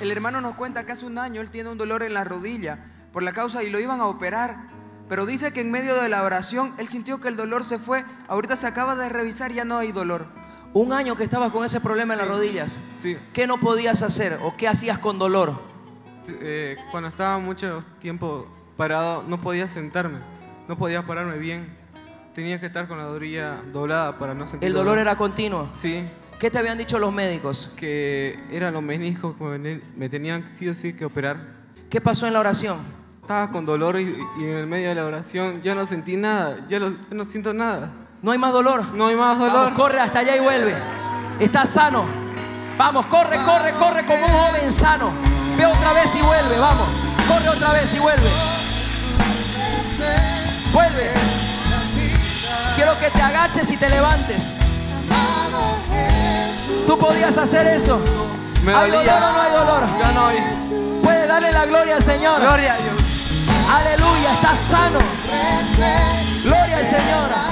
el hermano nos cuenta que hace un año él tiene un dolor en la rodilla por la causa y lo iban a operar. Pero dice que en medio de la oración él sintió que el dolor se fue. Ahorita se acaba de revisar y ya no hay dolor. Un año que estabas con ese problema en las rodillas. Sí. ¿Qué no podías hacer o qué hacías con dolor? Eh, cuando estaba mucho tiempo parado, no podía sentarme, no podía pararme bien. Tenía que estar con la rodilla doblada para no sentir El dolor era continuo. Sí, ¿Qué te habían dicho los médicos? que eran los meniscos que me, tenían sí o sí que operar. ¿Qué pasó en la oración? Estaba con dolor y, y en el medio de la oración ya no sentí nada, ya, lo- ya no siento nada. ¿No hay más dolor? No hay más dolor. Vamos, corre hasta allá y vuelve. Estás sano. Vamos, corre, corre, corre como un joven sano. Ve otra vez y vuelve, vamos. Corre otra vez y vuelve. Vuelve. Quiero que te agaches y te levantes podías hacer eso. Me o no hay dolor? Ya no hay. Puede darle la gloria al Señor. Gloria a Dios. Aleluya, estás sano. Gloria al Señor.